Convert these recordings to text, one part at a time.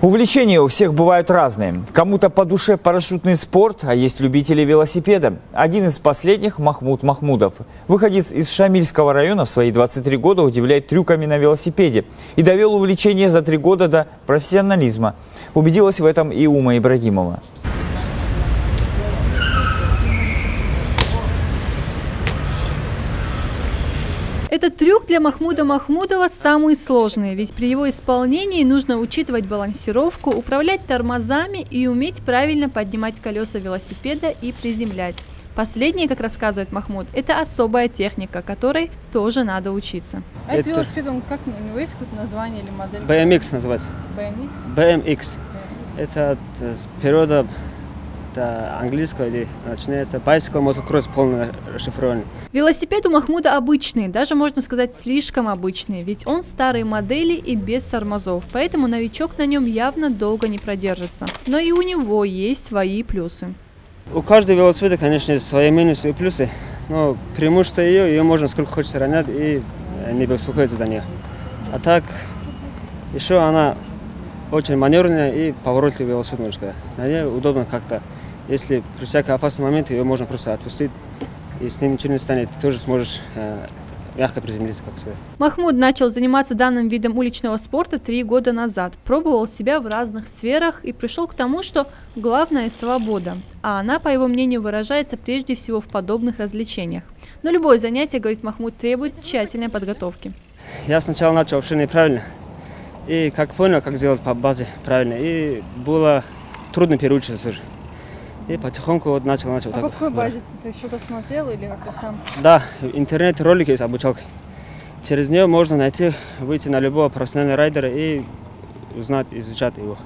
Увлечения у всех бывают разные. Кому-то по душе парашютный спорт, а есть любители велосипеда. Один из последних – Махмуд Махмудов. Выходец из Шамильского района в свои 23 года удивляет трюками на велосипеде и довел увлечение за три года до профессионализма. Убедилась в этом и Ума Ибрагимова. Этот трюк для Махмуда Махмудова самый сложный, ведь при его исполнении нужно учитывать балансировку, управлять тормозами и уметь правильно поднимать колеса велосипеда и приземлять. Последнее, как рассказывает Махмуд, это особая техника, которой тоже надо учиться. А этот велосипед, он как, у него есть какое-то название или модель? BMX называется. BMX? BMX. Это с периода это английского или начинается bicycle motocross полное расшифрование. Велосипед у Махмуда обычный, даже можно сказать слишком обычный, ведь он старой модели и без тормозов, поэтому новичок на нем явно долго не продержится. Но и у него есть свои плюсы. У каждого велосипеда, конечно, есть свои минусы и плюсы, но преимущество ее, ее можно сколько хочется ронять и не беспокоиться за нее. А так, еще она очень маневренная и поворотливый велосипед, можно сказать. На ней удобно как-то если при всякой опасный момент ее можно просто отпустить, и с ней ничего не станет, ты тоже сможешь э, мягко приземлиться, как сказать. Махмуд начал заниматься данным видом уличного спорта три года назад. Пробовал себя в разных сферах и пришел к тому, что главное – свобода. А она, по его мнению, выражается прежде всего в подобных развлечениях. Но любое занятие, говорит Махмуд, требует тщательной подготовки. Я сначала начал вообще неправильно. И как понял, как сделать по базе правильно. И было трудно переучиться тоже. И потихоньку вот начал, начал. А так, какой базе? Ты что-то смотрел или как-то сам? Да, интернет ролики есть обучалкой. Через нее можно найти, выйти на любого профессионального райдера и узнать, изучать его.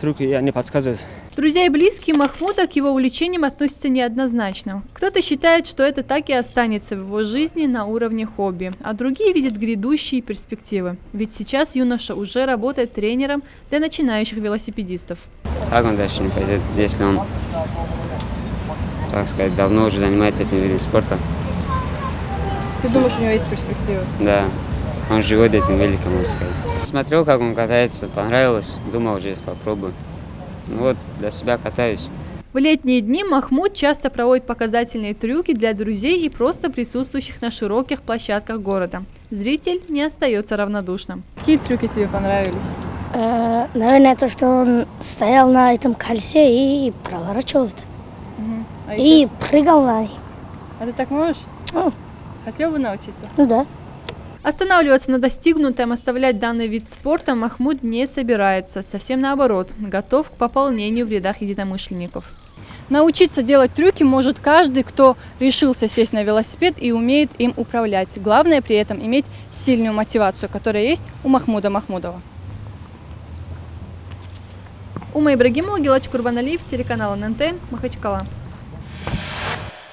Трюки и они подсказывают. Друзья и близкие Махмуда к его увлечениям относятся неоднозначно. Кто-то считает, что это так и останется в его жизни на уровне хобби, а другие видят грядущие перспективы. Ведь сейчас юноша уже работает тренером для начинающих велосипедистов. Как он дальше не пойдет, если он, так сказать, давно уже занимается этим видом спорта? Ты думаешь, у него есть перспективы? Да, он живет этим великом, можно сказать. Смотрел, как он катается, понравилось, думал, уже попробую. Ну вот, для себя катаюсь. В летние дни Махмуд часто проводит показательные трюки для друзей и просто присутствующих на широких площадках города. Зритель не остается равнодушным. Какие трюки тебе понравились? Э, наверное, то, что он стоял на этом кольце и проворачивал это. Угу. А и еще? прыгал на ней. А ты так можешь? Ну, Хотел бы научиться? ну да. Останавливаться на достигнутом, оставлять данный вид спорта Махмуд не собирается. Совсем наоборот, готов к пополнению в рядах единомышленников. Научиться делать трюки может каждый, кто решился сесть на велосипед и умеет им управлять. Главное при этом иметь сильную мотивацию, которая есть у Махмуда Махмудова. Ума Ибрагимова, Гелач Курбаналиев, телеканал ННТ, Махачкала.